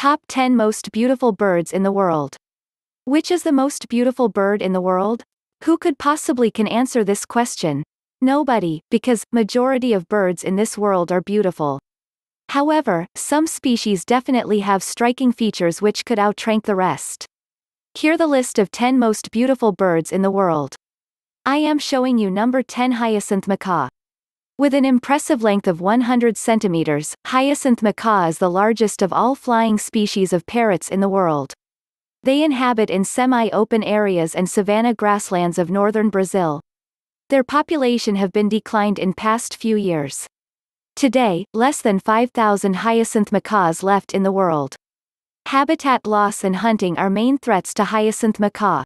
Top 10 Most Beautiful Birds in the World. Which is the most beautiful bird in the world? Who could possibly can answer this question? Nobody, because, majority of birds in this world are beautiful. However, some species definitely have striking features which could outrank the rest. Here the list of 10 most beautiful birds in the world. I am showing you number 10 Hyacinth macaw. With an impressive length of 100 centimeters, hyacinth macaw is the largest of all flying species of parrots in the world. They inhabit in semi-open areas and savanna grasslands of northern Brazil. Their population have been declined in past few years. Today, less than 5,000 hyacinth macaws left in the world. Habitat loss and hunting are main threats to hyacinth macaw.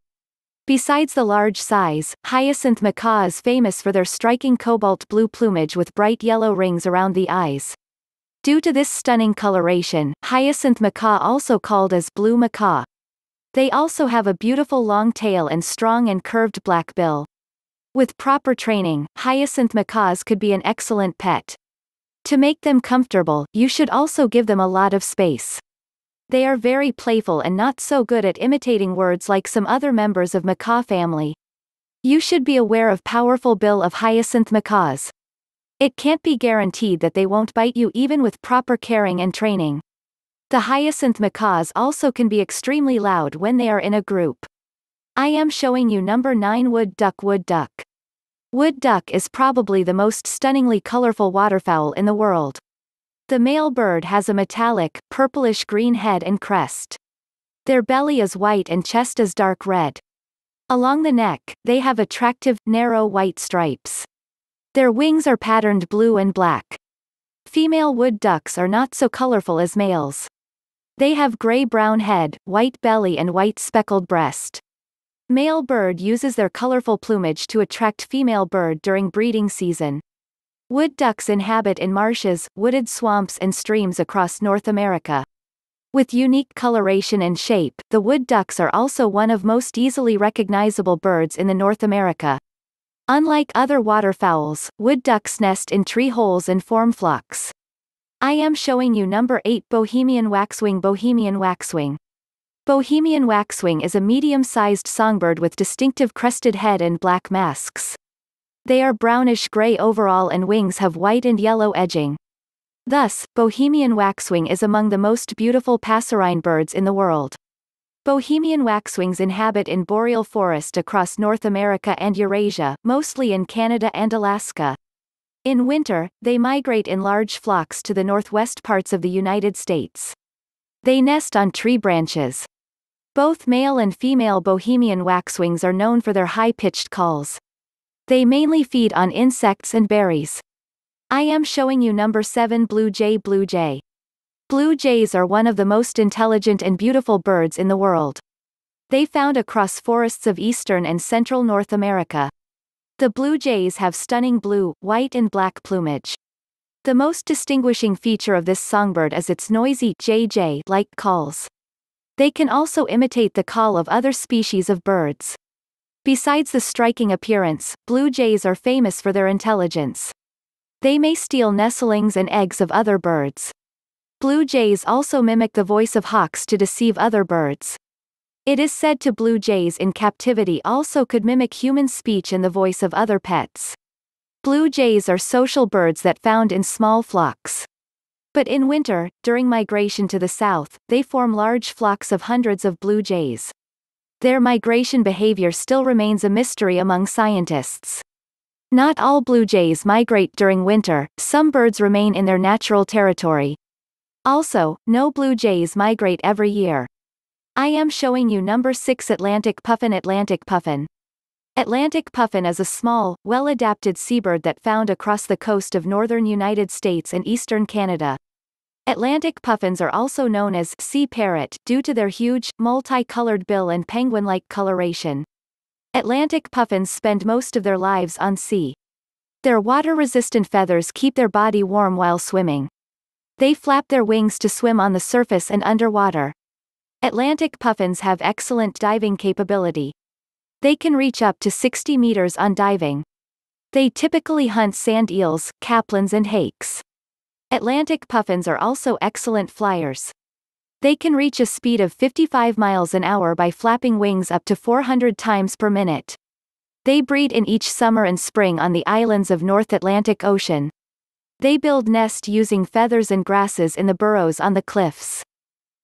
Besides the large size, hyacinth macaw is famous for their striking cobalt blue plumage with bright yellow rings around the eyes. Due to this stunning coloration, hyacinth macaw also called as blue macaw. They also have a beautiful long tail and strong and curved black bill. With proper training, hyacinth macaws could be an excellent pet. To make them comfortable, you should also give them a lot of space. They are very playful and not so good at imitating words like some other members of macaw family. You should be aware of powerful bill of hyacinth macaws. It can't be guaranteed that they won't bite you even with proper caring and training. The hyacinth macaws also can be extremely loud when they are in a group. I am showing you number 9 Wood Duck Wood Duck. Wood duck is probably the most stunningly colorful waterfowl in the world. The male bird has a metallic, purplish-green head and crest. Their belly is white and chest is dark red. Along the neck, they have attractive, narrow white stripes. Their wings are patterned blue and black. Female wood ducks are not so colorful as males. They have gray-brown head, white belly and white speckled breast. Male bird uses their colorful plumage to attract female bird during breeding season. Wood ducks inhabit in marshes, wooded swamps and streams across North America. With unique coloration and shape, the wood ducks are also one of most easily recognizable birds in the North America. Unlike other waterfowls, wood ducks nest in tree holes and form flocks. I am showing you number 8 Bohemian waxwing Bohemian waxwing. Bohemian waxwing is a medium-sized songbird with distinctive crested head and black masks. They are brownish-gray overall and wings have white and yellow edging. Thus, Bohemian waxwing is among the most beautiful passerine birds in the world. Bohemian waxwings inhabit in boreal forest across North America and Eurasia, mostly in Canada and Alaska. In winter, they migrate in large flocks to the northwest parts of the United States. They nest on tree branches. Both male and female Bohemian waxwings are known for their high-pitched calls. They mainly feed on insects and berries. I am showing you number 7 Blue Jay Blue Jay. Blue jays are one of the most intelligent and beautiful birds in the world. They found across forests of eastern and central North America. The blue jays have stunning blue, white and black plumage. The most distinguishing feature of this songbird is its noisy JJ-like calls. They can also imitate the call of other species of birds. Besides the striking appearance, blue jays are famous for their intelligence. They may steal nestlings and eggs of other birds. Blue jays also mimic the voice of hawks to deceive other birds. It is said to blue jays in captivity also could mimic human speech and the voice of other pets. Blue jays are social birds that found in small flocks. But in winter, during migration to the south, they form large flocks of hundreds of blue jays. Their migration behavior still remains a mystery among scientists. Not all blue jays migrate during winter, some birds remain in their natural territory. Also, no blue jays migrate every year. I am showing you number 6 Atlantic Puffin Atlantic Puffin. Atlantic puffin is a small, well-adapted seabird that found across the coast of northern United States and eastern Canada. Atlantic puffins are also known as sea parrot due to their huge, multi-colored bill and penguin-like coloration. Atlantic puffins spend most of their lives on sea. Their water-resistant feathers keep their body warm while swimming. They flap their wings to swim on the surface and underwater. Atlantic puffins have excellent diving capability. They can reach up to 60 meters on diving. They typically hunt sand eels, capelins and hakes. Atlantic puffins are also excellent flyers. They can reach a speed of 55 miles an hour by flapping wings up to 400 times per minute. They breed in each summer and spring on the islands of North Atlantic Ocean. They build nest using feathers and grasses in the burrows on the cliffs.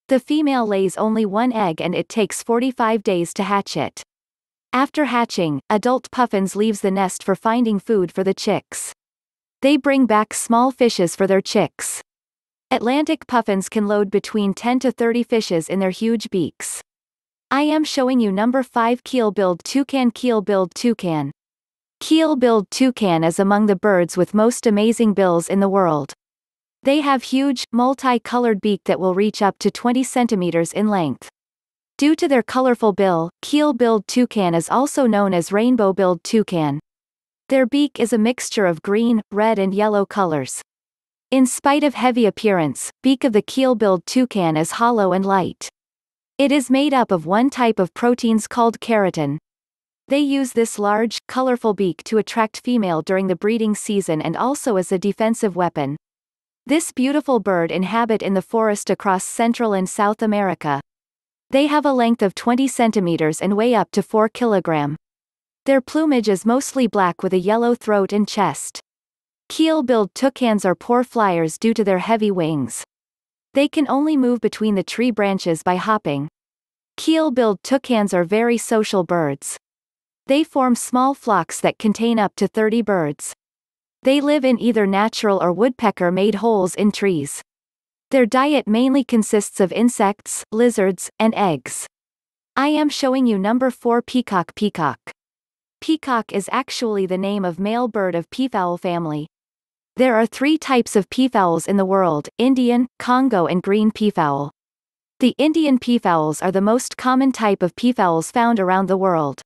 The female lays only one egg and it takes 45 days to hatch it. After hatching, adult puffins leaves the nest for finding food for the chicks. They bring back small fishes for their chicks. Atlantic puffins can load between 10 to 30 fishes in their huge beaks. I am showing you number 5 keel-billed toucan Keel-billed toucan. Keel-billed toucan is among the birds with most amazing bills in the world. They have huge, multi-colored beak that will reach up to 20 centimeters in length. Due to their colorful bill, keel-billed toucan is also known as rainbow-billed toucan. Their beak is a mixture of green, red and yellow colors. In spite of heavy appearance, beak of the keel-billed toucan is hollow and light. It is made up of one type of proteins called keratin. They use this large, colorful beak to attract female during the breeding season and also as a defensive weapon. This beautiful bird inhabit in the forest across Central and South America. They have a length of 20 centimeters and weigh up to 4 kilogram. Their plumage is mostly black with a yellow throat and chest. Keel-billed toucans are poor flyers due to their heavy wings. They can only move between the tree branches by hopping. Keel-billed toucans are very social birds. They form small flocks that contain up to 30 birds. They live in either natural or woodpecker-made holes in trees. Their diet mainly consists of insects, lizards, and eggs. I am showing you number 4 Peacock Peacock. Peacock is actually the name of male bird of peafowl family. There are three types of peafowls in the world, Indian, Congo and green peafowl. The Indian peafowls are the most common type of peafowls found around the world.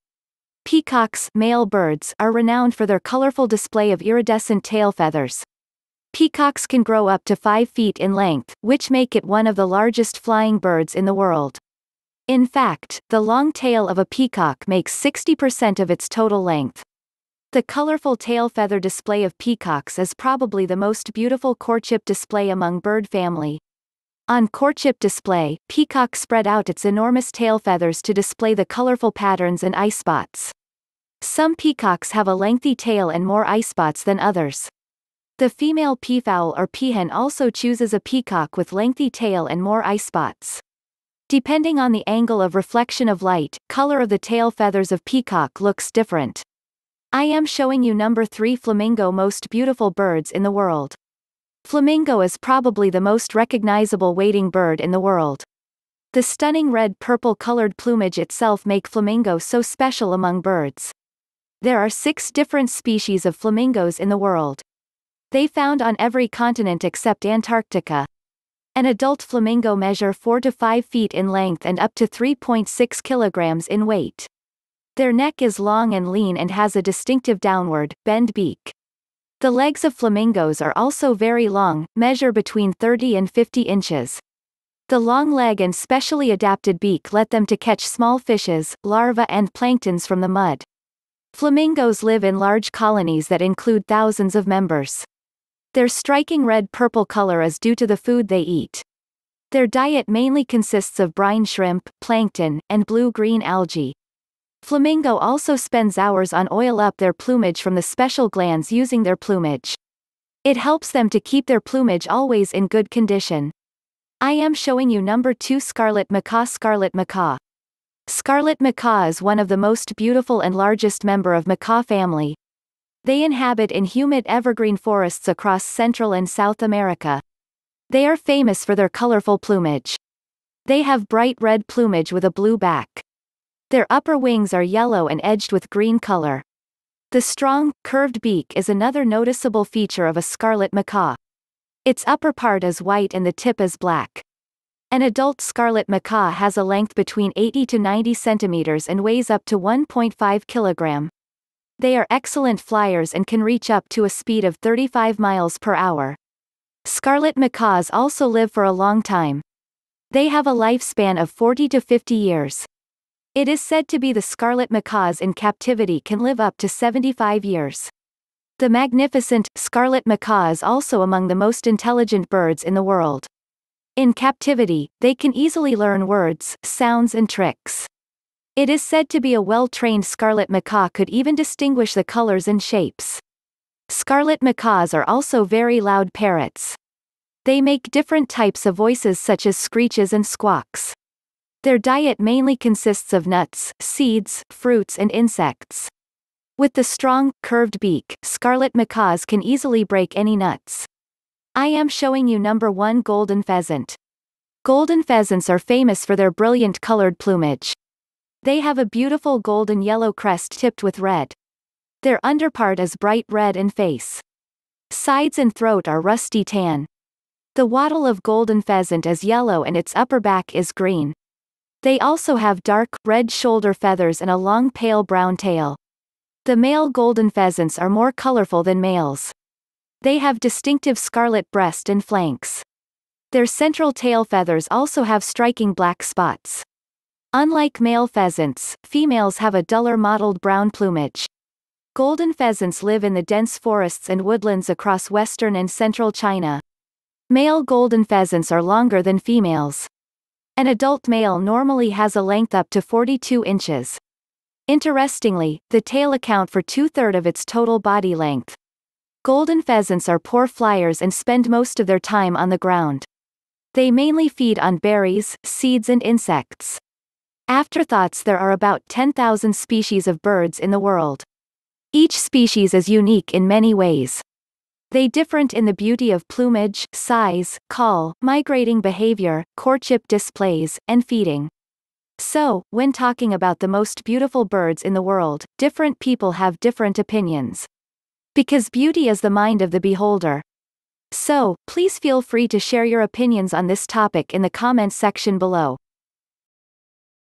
Peacocks male birds are renowned for their colorful display of iridescent tail feathers. Peacocks can grow up to 5 feet in length, which make it one of the largest flying birds in the world. In fact, the long tail of a peacock makes 60% of its total length. The colorful tail feather display of peacocks is probably the most beautiful courtship display among bird family. On courtship display, peacock spread out its enormous tail feathers to display the colorful patterns and eye spots. Some peacocks have a lengthy tail and more eye spots than others. The female peafowl or peahen also chooses a peacock with lengthy tail and more eye spots. Depending on the angle of reflection of light, color of the tail feathers of peacock looks different. I am showing you number 3 Flamingo most beautiful birds in the world. Flamingo is probably the most recognizable wading bird in the world. The stunning red-purple colored plumage itself make flamingo so special among birds. There are six different species of flamingos in the world. They found on every continent except Antarctica. An adult flamingo measure 4 to 5 feet in length and up to 3.6 kilograms in weight. Their neck is long and lean and has a distinctive downward, bend beak. The legs of flamingos are also very long, measure between 30 and 50 inches. The long leg and specially adapted beak let them to catch small fishes, larvae and planktons from the mud. Flamingos live in large colonies that include thousands of members. Their striking red-purple color is due to the food they eat. Their diet mainly consists of brine shrimp, plankton, and blue-green algae. Flamingo also spends hours on oil up their plumage from the special glands using their plumage. It helps them to keep their plumage always in good condition. I am showing you number 2 Scarlet Macaw Scarlet Macaw. Scarlet macaw is one of the most beautiful and largest member of macaw family. They inhabit in humid evergreen forests across Central and South America. They are famous for their colorful plumage. They have bright red plumage with a blue back. Their upper wings are yellow and edged with green color. The strong, curved beak is another noticeable feature of a scarlet macaw. Its upper part is white and the tip is black. An adult scarlet macaw has a length between 80 to 90 centimeters and weighs up to 1.5 kilogram. They are excellent flyers and can reach up to a speed of 35 miles per hour. Scarlet macaws also live for a long time. They have a lifespan of 40 to 50 years. It is said to be the scarlet macaws in captivity can live up to 75 years. The magnificent, scarlet macaw is also among the most intelligent birds in the world. In captivity, they can easily learn words, sounds and tricks. It is said to be a well-trained scarlet macaw could even distinguish the colors and shapes. Scarlet macaws are also very loud parrots. They make different types of voices such as screeches and squawks. Their diet mainly consists of nuts, seeds, fruits and insects. With the strong, curved beak, scarlet macaws can easily break any nuts. I am showing you number 1 golden pheasant. Golden pheasants are famous for their brilliant colored plumage. They have a beautiful golden yellow crest tipped with red. Their underpart is bright red and face. Sides and throat are rusty tan. The wattle of golden pheasant is yellow and its upper back is green. They also have dark, red shoulder feathers and a long pale brown tail. The male golden pheasants are more colorful than males. They have distinctive scarlet breast and flanks. Their central tail feathers also have striking black spots. Unlike male pheasants, females have a duller mottled brown plumage. Golden pheasants live in the dense forests and woodlands across western and central China. Male golden pheasants are longer than females. An adult male normally has a length up to 42 inches. Interestingly, the tail account for two-thirds of its total body length. Golden pheasants are poor flyers and spend most of their time on the ground. They mainly feed on berries, seeds and insects. Afterthoughts There are about 10,000 species of birds in the world. Each species is unique in many ways. They different in the beauty of plumage, size, call, migrating behavior, courtship displays, and feeding. So, when talking about the most beautiful birds in the world, different people have different opinions. Because beauty is the mind of the beholder. So, please feel free to share your opinions on this topic in the comments section below.